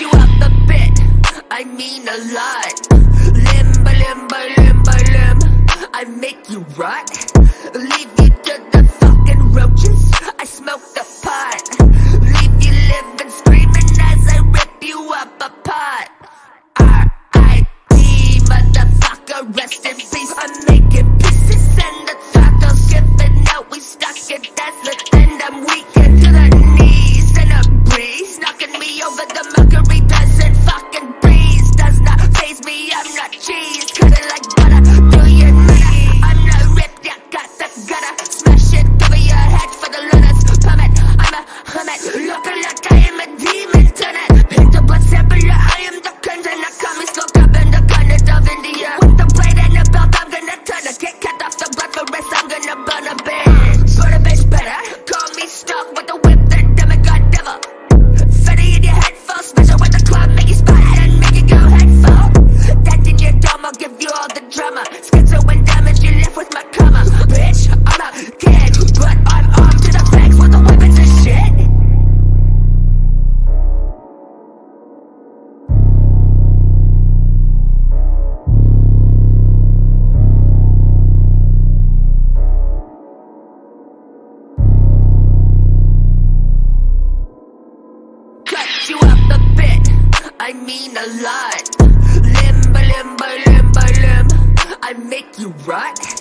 you bit, I mean a lot. Limba, limba, limba, limb. I make you rot. Leave over the mercury doesn't fucking breeze. Does not phase me, I'm not cheese. mean a lot. Limba, limba, limba, limb. I make you rot.